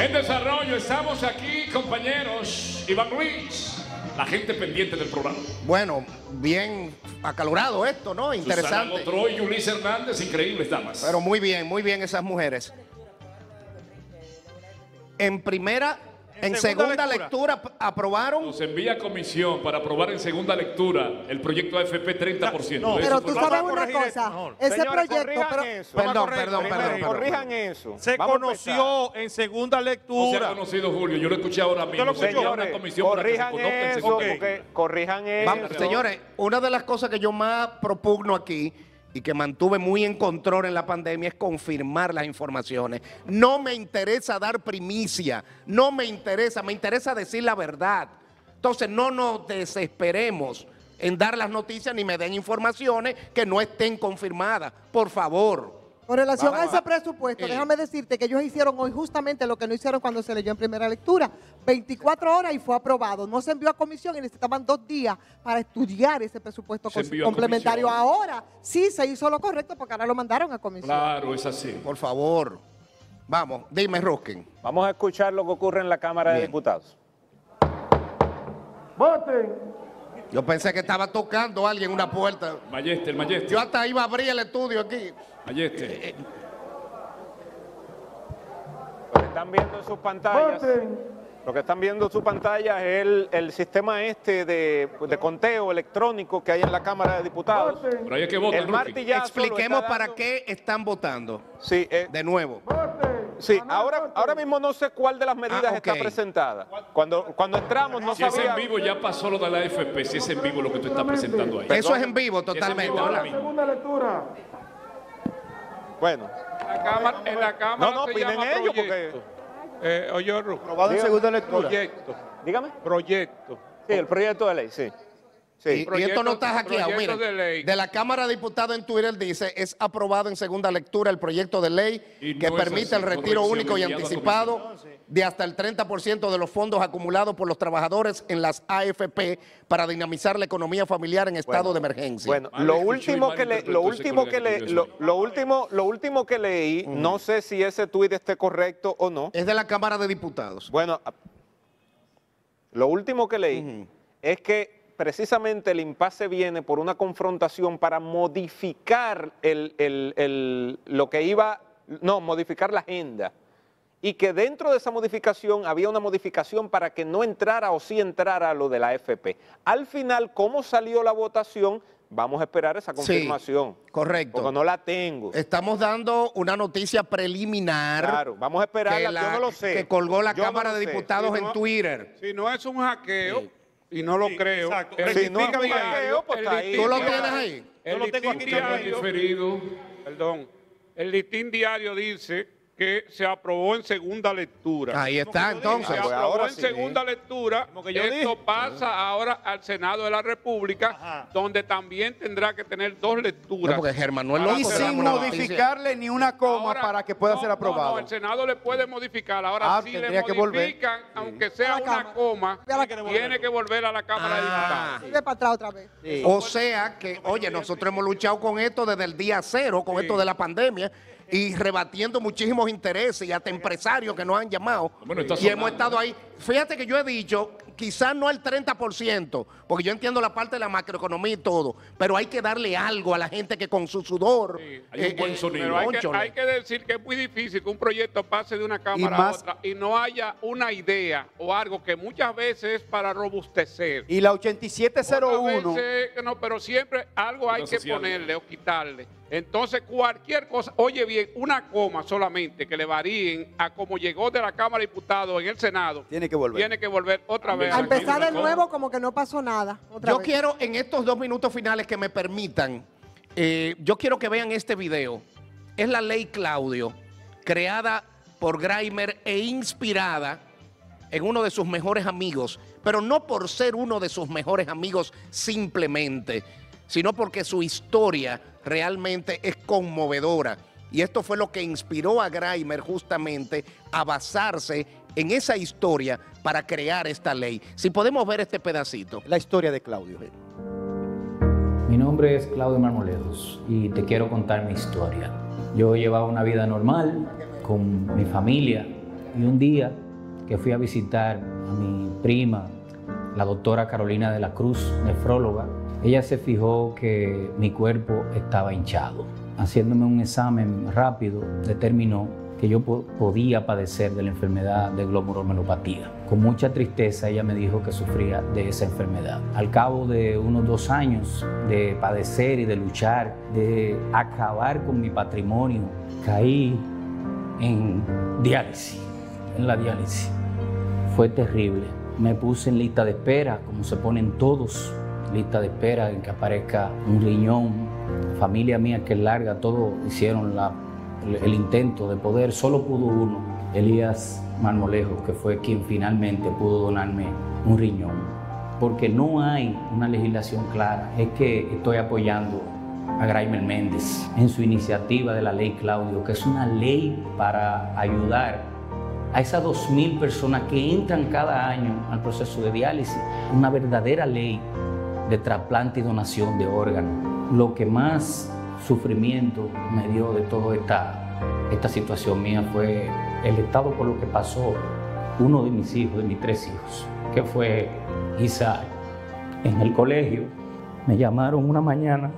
En desarrollo estamos aquí, compañeros. Iván Luis, la gente pendiente del programa. Bueno, bien acalorado esto, ¿no? Interesante. Susana y Ulises Hernández, increíbles damas. Pero muy bien, muy bien esas mujeres. En primera, en, segunda, lectura. aprobaron. Nos envía a comisión para aprobar en segunda lectura el proyecto AFP 30%. No, De pero tú sabes una cosa, ese Señores, proyecto, corrijan pero eso. Perdón, perdón, perdón, perdón. Corrijan eso. Se Vamos conoció en segunda No se ha lectura. conocido, Julio. Yo lo escuché ahora mismo. lo Se envía escuchó? a una Señores, comisión para que se corrijan en eso, porque lectura. corrijan eso. Vamos, señores, una de las cosas que yo más propugno aquí y que mantuve muy en control en la pandemia es confirmar las informaciones. No me interesa dar primicia, no me interesa, me interesa decir la verdad. Entonces no nos desesperemos en dar las noticias ni me den informaciones que no estén confirmadas. Por favor. Con relación Vamos, a ese presupuesto, Eh. déjame decirte que ellos hicieron hoy justamente lo que no hicieron cuando se leyó en primera lectura. 24 horas y fue aprobado. No se envió a comisión y necesitaban dos días para estudiar ese presupuesto complementario. comisión. Ahora sí se hizo lo correcto porque ahora lo mandaron a comisión. Claro, es así. Por favor. Vamos, dime, Ruskin. Vamos a escuchar lo que ocurre en la Cámara de. Diputados. Yo pensé que estaba tocando a alguien una puerta. Mayeste, el Mayeste. Yo hasta iba a abrir el estudio aquí. Mayeste. Lo que están viendo en sus pantallas. Lo que están viendo en sus pantallas es el, el sistema este de, de conteo electrónico que hay en la Cámara de Diputados. Pero ahí es que votan, El Expliquemos para dando- qué están votando. Sí, eh, De nuevo. Sí. Ahora, ahora mismo no sé cuál de las medidas Ah, ok. está presentada. Cuando, cuando entramos no Si es sabía. en vivo, ya pasó lo de la AFP. Si es en vivo lo que tú estás presentando ahí. Eso es en vivo Si es en totalmente, vivo ahora ¿verdad? mismo. Bueno, La cámara, en la Cámara No, no, se llama ellos, porque-. Eh, oye, Ru, Aprobado en segunda lectura. Proyecto, dígame. proyecto. Sí, el proyecto de ley, sí. Sí. Y, y esto no está hackeado. Miren, de ley. de la Cámara de Diputados en Twitter dice, es aprobado en segunda lectura el proyecto de ley que permite así, el retiro único y anticipado de hasta el 30% de los fondos acumulados por los trabajadores en las AFP para dinamizar la economía familiar en estado de emergencia. Bueno, lo último que le, lo último que le, lo, último, lo último que leí, no sé si ese tuit esté correcto o no. es de la Cámara de Diputados. Bueno, lo último que leí es que precisamente el impasse viene por una confrontación para modificar el, el- el- lo que iba, no, modificar la agenda. Y que dentro de esa modificación había una modificación para que no entrara o sí entrara lo de la AFP. Al final, ¿cómo salió la votación? Vamos a esperar esa confirmación. correcto. Porque no la tengo. Estamos dando una noticia preliminar Claro, vamos a esperarla. la- yo no lo sé. que colgó la Yo Cámara de sé. Diputados Si en Twitter. Si no es un hackeo, y no lo creo. exacto. el Si no hackeo, diario- pues el está ahí. ¿Tú lo tienes ahí? El Yo lo tengo listín diario-. Perdón. El listín diario dice que se aprobó en segunda lectura. Ahí está, Se entonces. pues aprobó ahora en sí. segunda lectura. Como que yo Esto dije. pasa ahora al Senado de la República, Ajá. donde también tendrá que tener dos No, lecturas. porque Germán no es Para loco. Y sin modificarle ni una coma Ahora, para que pueda no, ser aprobado. No, el Senado le puede modificar. Ahora Ah, sí le que modifican, aunque sea una Cámara. coma, tiene que volver a la Cámara de Ah. Diputados. Sigue para atrás otra vez. O sea que, oye, nosotros hemos luchado con esto desde el día cero, con esto de la pandemia, y rebatiendo muchísimos intereses y hasta empresarios que nos han llamado. Bueno, y hemos estado ahí. Fíjate que yo he dicho, quizás no el 30%, porque yo entiendo la parte de la macroeconomía y todo, pero hay que darle algo a la gente que con su sudor. eh, Hay un buen sonido. Pero hay que, cónchole. hay que decir que es muy difícil que un proyecto pase de una Cámara más- a otra y no haya una idea o algo que muchas veces es para robustecer. Y la Otras 8701, veces no, pero siempre algo hay que ponerle o quitarle. Entonces, cualquier cosa, oye bien, una coma solamente que le varíen a como llegó de la Cámara de Diputados en el Senado, tiene que volver. tiene que volver otra vez. A empezar de nuevo como que no pasó nada. Otra Yo vez. quiero, en estos dos minutos finales que me permitan, eh, yo quiero que vean este video. Es la ley Claudio, creada por Grimer e inspirada en uno de sus mejores amigos, pero no por ser uno de sus mejores amigos simplemente, sino porque su historia realmente es conmovedora. Y esto fue lo que inspiró a Grimer justamente a basarse en esa historia para crear esta ley. Si podemos ver este pedacito. La historia de Claudio. Mi nombre es Claudio Marmoledos y te quiero contar mi historia. Yo llevaba una vida normal con mi familia y un día que fui a visitar a mi prima, la doctora Carolina de la Cruz, nefróloga, ella se fijó que mi cuerpo estaba hinchado. Haciéndome un examen rápido, determinó que yo podía padecer de la enfermedad de glomerulopatía. Con mucha tristeza ella me dijo que sufría de esa enfermedad. Al cabo de unos dos años de padecer y de luchar, de acabar con mi patrimonio, caí en diálisis, en la diálisis. Fue terrible. Me puse en lista de espera, como se ponen todos, lista de espera en que aparezca un riñón. familia mía que es larga, todos hicieron la el intento de poder, solo pudo uno, Elías Marmolejo, que fue quien finalmente pudo donarme un riñón. Porque no hay una legislación clara. Es que estoy apoyando a Graimer Méndez en su iniciativa de la ley Claudio, que es una ley para ayudar a esas 2.000 personas que entran cada año al proceso de diálisis. Una verdadera ley de trasplante y donación de órganos. Lo que más sufrimiento me dio de toda esta, esta situación mía fue el estado por lo que pasó uno de mis hijos, de mis tres hijos, que fue Isaac. En el colegio me llamaron una mañana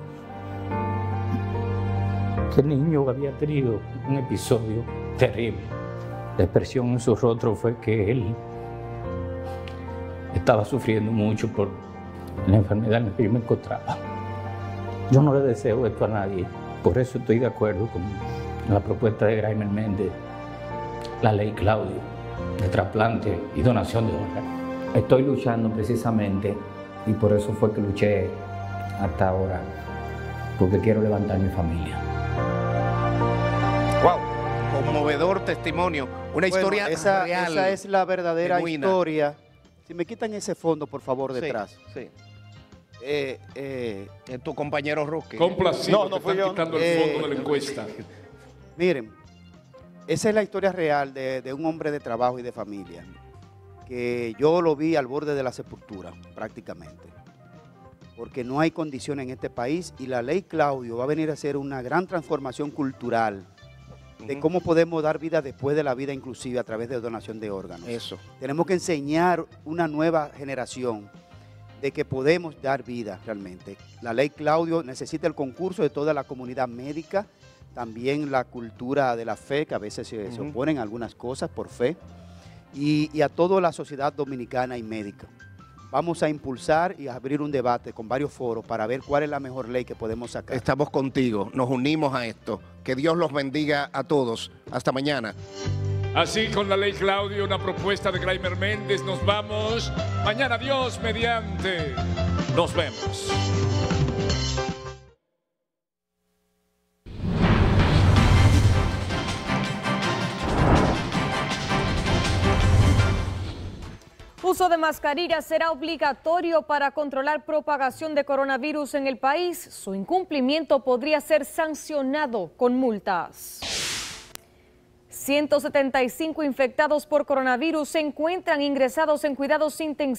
que el niño había tenido un episodio terrible. La expresión en su rostro fue que él estaba sufriendo mucho por la enfermedad en la que yo me encontraba. Yo no le deseo esto a nadie, por eso estoy de acuerdo con la propuesta de Graimer Méndez, la ley Claudio, de trasplante y donación de órganos. Estoy luchando precisamente y por eso fue que luché hasta ahora, porque quiero levantar mi familia. ¡Wow! Conmovedor testimonio, una historia esa, real. Esa es la verdadera historia. Si me quitan ese fondo, por favor, detrás. sí. Eh, eh, tu compañero Roque. Complacido, no, no fue yo. quitando el fondo de la eh, encuesta. Miren, esa es la historia real de, un hombre de trabajo y de familia, que yo lo vi al borde de la sepultura, prácticamente, porque no hay condiciones en este país y la ley Claudio va a venir a ser una gran transformación cultural de cómo podemos dar vida después de la vida inclusive a través de donación de órganos. Eso. Tenemos que enseñar una nueva generación de que podemos dar vida realmente. La ley Claudio necesita el concurso de toda la comunidad médica, también la cultura de la fe, que a veces se, oponen a algunas cosas por fe, y, a toda la sociedad dominicana y médica. Vamos a impulsar y a abrir un debate con varios foros para ver cuál es la mejor ley que podemos sacar. Estamos contigo, nos unimos a esto. Que Dios los bendiga a todos. Hasta mañana. Así con la ley Claudio, una propuesta de Graimer Méndez. Nos vamos. Mañana Dios mediante. Nos vemos. Uso de mascarilla será obligatorio para controlar propagación de coronavirus en el país. Su incumplimiento podría ser sancionado con multas. 175 infectados por coronavirus se encuentran ingresados en cuidados intensivos.